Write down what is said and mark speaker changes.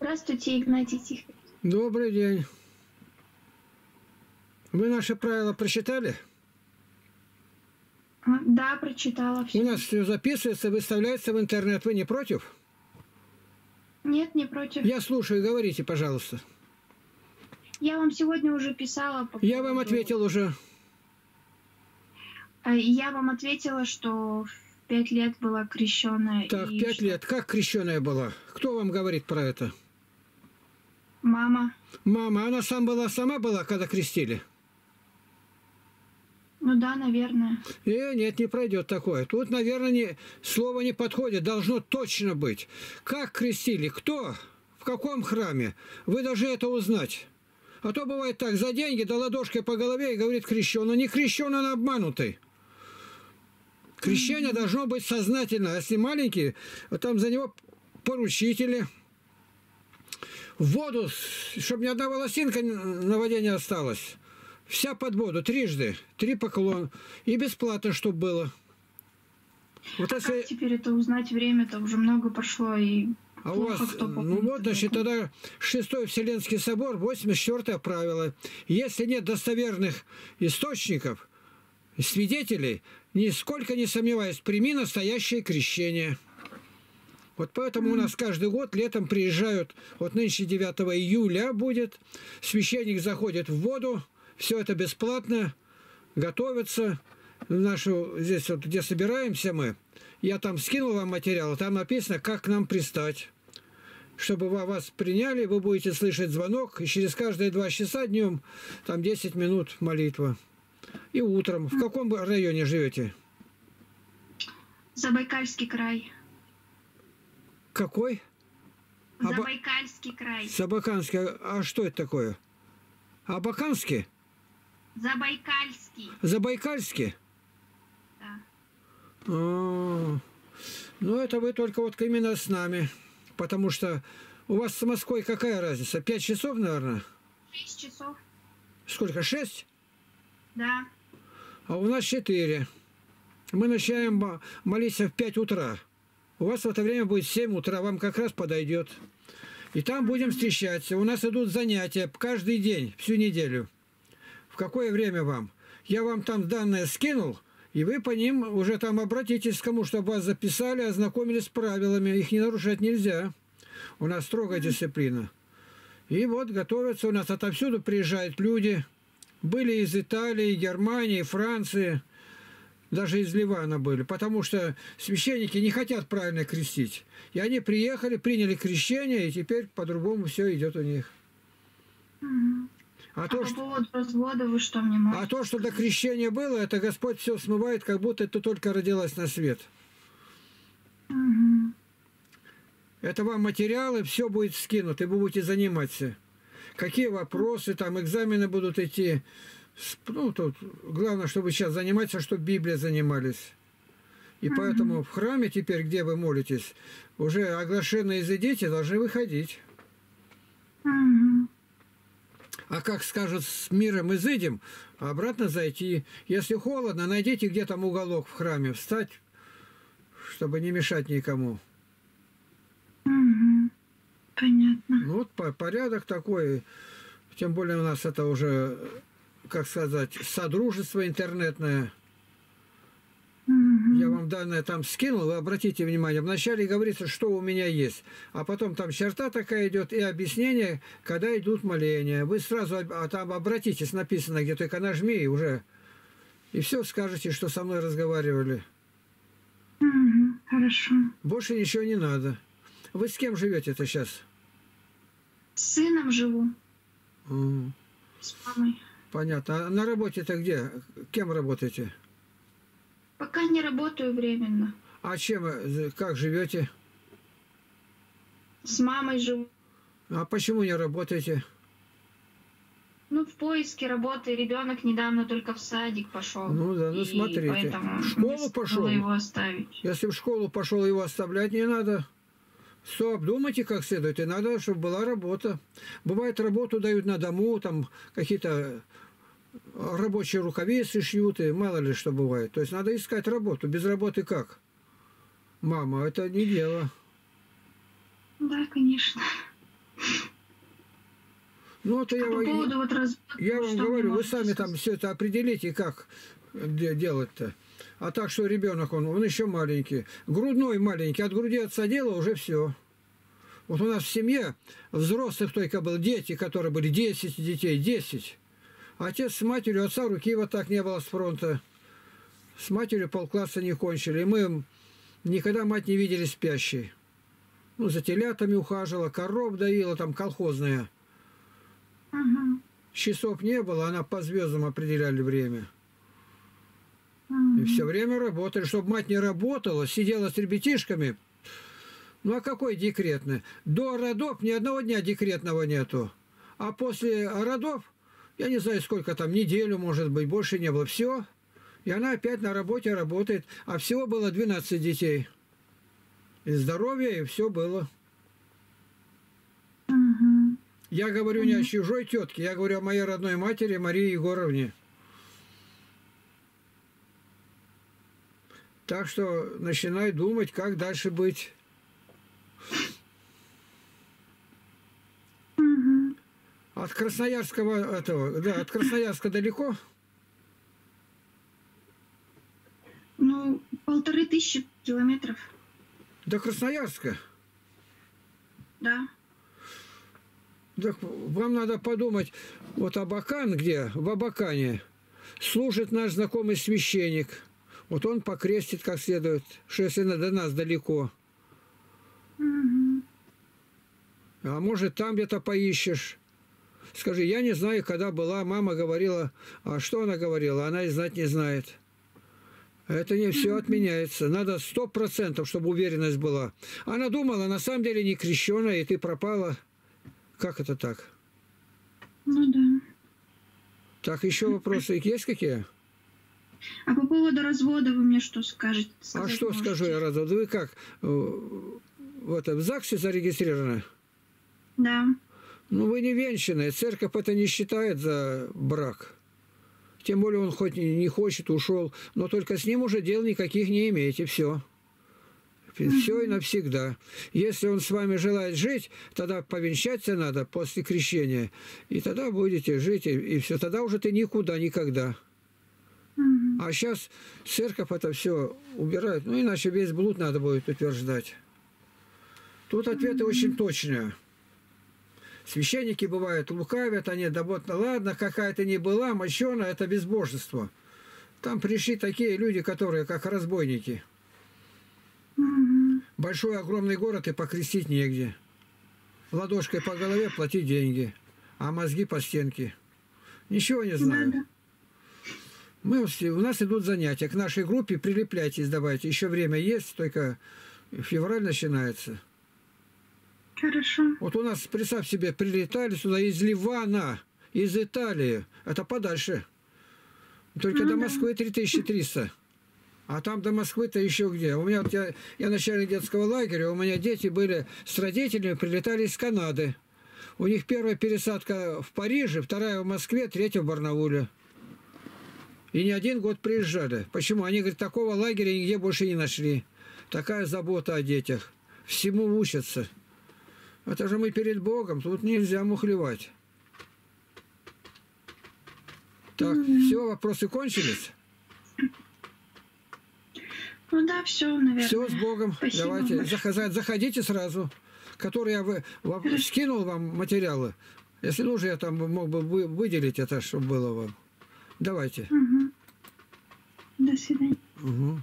Speaker 1: Здравствуйте, Игнатий Тихонович.
Speaker 2: Добрый день. Вы наши правила прочитали?
Speaker 1: А, Да, прочитала
Speaker 2: У
Speaker 1: все.
Speaker 2: нас все записывается, выставляется в интернет. Вы не против?
Speaker 1: Нет, не против.
Speaker 2: Я слушаю, говорите, пожалуйста.
Speaker 1: Я вам сегодня уже писала. по
Speaker 2: Я вам
Speaker 1: поводу-
Speaker 2: ответил уже.
Speaker 1: А, Я вам ответила, что пять лет была крещенная.
Speaker 2: Так, пять
Speaker 1: что
Speaker 2: лет. Как крещеная была? Кто вам говорит про это?
Speaker 1: Мама.
Speaker 2: Мама, она сам была, сама была, когда крестили?
Speaker 1: Ну да, наверное.
Speaker 2: Э, нет, не пройдет такое. Тут, наверное, не, слово не подходит. Должно точно быть. Как крестили? Кто? В каком храме? Вы должны это узнать. А то бывает так, за деньги да ладошкой по голове и говорит крещеный. Не крещеный, он обманутый. Крещение должно быть сознательно. А если маленький, там за него поручители. В воду, чтобы ни одна волосинка на воде не осталась. Вся под воду, трижды, три поклон. И бесплатно, чтобы было. Вот
Speaker 1: А
Speaker 2: если...
Speaker 1: как теперь это узнать? Время-то уже много прошло, и
Speaker 2: А у вас, ну вот, значит, тогда Шестой Вселенский собор, 84 правило. Если нет достоверных источников, свидетелей, нисколько не сомневаюсь, прими настоящее крещение. Вот поэтому у нас каждый год летом приезжают, вот нынче 9 июля будет, священник заходит в воду, все это бесплатно, готовится. Нашу, здесь вот, где собираемся мы, я там скинул вам материал, там написано, как к нам пристать. Чтобы ва- вас приняли, вы будете слышать звонок, и через каждые два часа днем, там 10 минут молитва. И утром. В каком районе живете?
Speaker 1: Забайкальский край.
Speaker 2: Какой? Аба-
Speaker 1: Забайкальский край.
Speaker 2: Сабаканский. А что это такое? Абаканский?
Speaker 1: Забайкальский.
Speaker 2: Забайкальский?
Speaker 1: Да.
Speaker 2: А, Ну, это вы только вот именно с нами. Потому что у вас с Москвой какая разница? Пять часов, наверное?
Speaker 1: Шесть часов.
Speaker 2: Сколько? Шесть?
Speaker 1: Да.
Speaker 2: А у нас четыре. Мы начинаем мо- молиться в 5 утра. У вас в это время будет 7 утра, вам как раз подойдет. И там будем встречаться. У нас идут занятия каждый день, всю неделю. В какое время вам? Я вам там данные скинул, и вы по ним уже там обратитесь к кому, чтобы вас записали, ознакомились с правилами. Их не нарушать нельзя. У нас строгая дисциплина. И вот готовятся у нас отовсюду приезжают люди. Были из Италии, Германии, Франции, даже из Ливана были, потому что священники не хотят правильно крестить. И они приехали, приняли крещение, и теперь по-другому все идет у них. А
Speaker 1: А
Speaker 2: то,
Speaker 1: по
Speaker 2: что,
Speaker 1: поводу развода вы что мне можете
Speaker 2: а то, что до крещения было, это Господь все смывает, как будто ты только родилась на свет.
Speaker 1: Мгм.
Speaker 2: Это вам материалы, все будет скинуто, и вы будете заниматься. Какие вопросы, там экзамены будут идти. Ну, тут главное, чтобы сейчас заниматься, чтобы Библия занимались. И поэтому в храме теперь, где вы молитесь, уже оглашенные из дети должны выходить. А как скажут, с миром изыдем, а обратно зайти. Если холодно, найдите где там уголок в храме, встать, чтобы не мешать никому.
Speaker 1: Понятно.
Speaker 2: Ну, вот по- порядок такой. Тем более у нас это уже, как сказать, содружество интернетное. Я вам данные там скинул, вы обратите внимание. Вначале говорится, что у меня есть, а потом там черта такая идет и объяснение, когда идут моления. Вы сразу а там обратитесь, написано где, только нажми и уже. И все скажете, что со мной разговаривали.
Speaker 1: Мгм. Хорошо.
Speaker 2: Больше ничего не надо. Вы с кем живете-то сейчас?
Speaker 1: С сыном живу.
Speaker 2: М,
Speaker 1: С мамой.
Speaker 2: Понятно. А на работе-то где? Кем работаете?
Speaker 1: Пока не работаю временно.
Speaker 2: А чем, э, как живете?
Speaker 1: С мамой живу.
Speaker 2: А почему не работаете?
Speaker 1: Ну, в поиске работы ребенок недавно только в садик пошел.
Speaker 2: Ну да, ну смотрите. В школу пошел?
Speaker 1: его оставить.
Speaker 2: Если в школу пошел, его оставлять не надо. Все обдумайте как следует, и надо, чтобы была работа. Бывает, работу дают на дому, там какие-то рабочие рукавицы шьют, и мало ли что бывает. То есть надо искать работу. Без работы как? Мама, это не дело.
Speaker 1: Да, конечно.
Speaker 2: Ну, это
Speaker 1: А
Speaker 2: я,
Speaker 1: по
Speaker 2: вам-
Speaker 1: поводу вот развода,
Speaker 2: я вам говорю, вы сами там все это определите, как де- делать-то. А так что ребенок, он, он еще маленький. Грудной маленький, от груди отсадила, уже все. Вот у нас в семье взрослых только было дети, которые были 10 детей, 10. Отец с матерью, отца руки вот так не было с фронта. С матерью полкласса не кончили. И мы никогда мать не видели спящей. Ну, за телятами ухаживала, коров доила, там колхозная.
Speaker 1: Мгм.
Speaker 2: Часов не было, она по звездам определяли время. И все время работали. Чтобы мать не работала, сидела с ребятишками. Ну а какой декретный? До родов ни одного дня декретного нету. А после родов, я не знаю сколько там, неделю, может быть, больше не было. Все. И она опять на работе работает. А всего было 12 детей. И здоровье, и все было.
Speaker 1: Мгм.
Speaker 2: Я говорю не о чужой тетке, я говорю о моей родной матери Марии Егоровне. Так что начинай думать, как дальше быть.
Speaker 1: Мгм.
Speaker 2: От Красноярского этого, да, от Красноярска далеко?
Speaker 1: Ну, полторы тысячи километров,
Speaker 2: До Красноярска.
Speaker 1: да.
Speaker 2: Так вам надо подумать, вот Абакан где? В Абакане служит наш знакомый священник. Вот он покрестит как следует, что если до нас далеко.
Speaker 1: Мгм.
Speaker 2: А может, там где-то поищешь. Скажи, я не знаю, когда была, мама говорила, а что она говорила, она и знать не знает. Это не все отменяется. Надо сто процентов, чтобы уверенность была. Она думала, на самом деле не крещеная, и ты пропала. Как это так?
Speaker 1: Ну да.
Speaker 2: Так, еще вопросы есть какие?
Speaker 1: А по поводу развода вы мне что скажете?
Speaker 2: А что
Speaker 1: можете?
Speaker 2: скажу я разу? Вы как, э, в, это, в ЗАГСе зарегистрированы?
Speaker 1: Да.
Speaker 2: Ну, вы не венчанные. Церковь это не считает за брак. Тем более он хоть не хочет, ушел, но только с ним уже дел никаких не имеете, все. Все и навсегда. Если он с вами желает жить, тогда повенчаться надо после крещения. И тогда будете жить, и, и все. Тогда уже ты никуда, никогда. А сейчас церковь это все убирает. Ну, иначе весь блуд надо будет утверждать. Тут ответы очень точные. Священники бывают лукавят, они, да вот, ладно, какая-то не была, мощена, это безбожество. Там пришли такие люди, которые как разбойники. Большой огромный город и покрестить негде. Ладошкой по голове платить деньги, а мозги по стенке. Ничего не знаю. Мы, у нас идут занятия. К нашей группе прилепляйтесь давайте. Еще время есть, только февраль начинается.
Speaker 1: Хорошо.
Speaker 2: Вот у нас, представь себе, прилетали сюда из Ливана, из Италии. Это подальше. Только
Speaker 1: Ну
Speaker 2: до. Москвы 3300. А там до Москвы-то еще где? У меня вот я, я начальник детского лагеря, у меня дети были с родителями, прилетали из Канады. У них первая пересадка в Париже, вторая в Москве, третья в Барнауле. И не один год приезжали. Почему? Они говорят, такого лагеря нигде больше не нашли. Такая забота о детях. Всему учатся. Это же мы перед Богом, тут нельзя мухлевать. Так, все, вопросы кончились?
Speaker 1: Ну да, все, наверное.
Speaker 2: Все с Богом.
Speaker 1: Спасибо
Speaker 2: Давайте, захоза- заходите сразу. Который я вы- вам скинул вам материалы. Если нужно, я там мог бы вы- выделить это, чтобы было вам. Давайте.
Speaker 1: Мгм. До свидания.
Speaker 2: Угу.